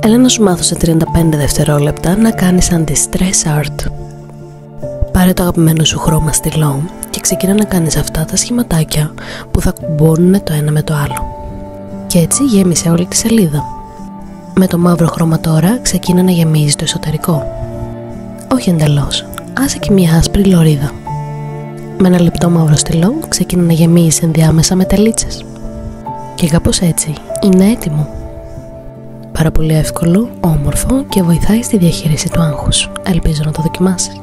Έλα να σου μάθω σε 35 δευτερόλεπτα να κάνεις anti-stress art. Πάρε το αγαπημένο σου χρώμα στυλό και ξεκινά να κάνεις αυτά τα σχηματάκια που θα κουμπώνουν το ένα με το άλλο. Και έτσι γέμισε όλη τη σελίδα. Με το μαύρο χρώμα τώρα ξεκίνα να γεμίζει το εσωτερικό. Όχι εντελώς, άσε και μια άσπρη λωρίδα. Με ένα λεπτό μαύρο στυλό ξεκίνα να γεμίζει ενδιάμεσα με τελίτσες. Και κάπως έτσι είναι έτοιμο. Πάρα πολύ εύκολο, όμορφο και βοηθάει στη διαχείριση του άγχους. Ελπίζω να το δοκιμάσεις.